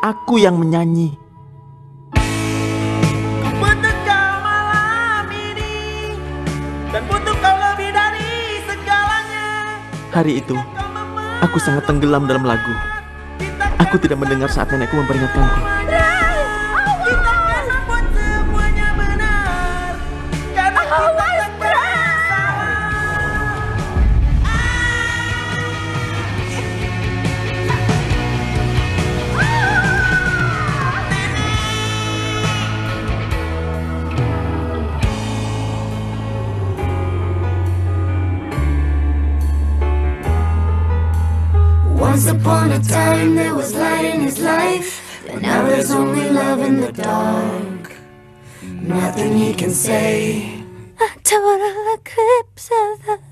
aku yang menyanyi. Butuh kau malam ini Dan butuh kau lebih dari segalanya Hari itu, aku sangat tenggelam dalam lagu. Aku tidak mendengar saat nenekku memperingatkanku. Kita akan semuanya benar Karena kita Once upon a time there was light in his life, but now there's only love in the dark. Nothing he can say A Total eclipse of the.